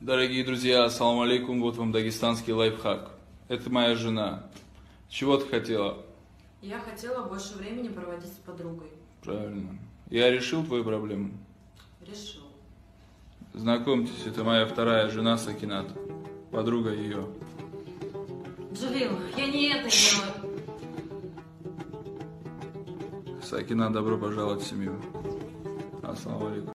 Дорогие друзья, ассаламу алейкум, вот вам дагестанский лайфхак. Это моя жена. Чего ты хотела? Я хотела больше времени проводить с подругой. Правильно. Я решил твою проблему. Решил. Знакомьтесь, это моя вторая жена Сакинат. Подруга ее. Джалил, я не это делаю. Сакина, добро пожаловать в семью. Ассаламу алейкум.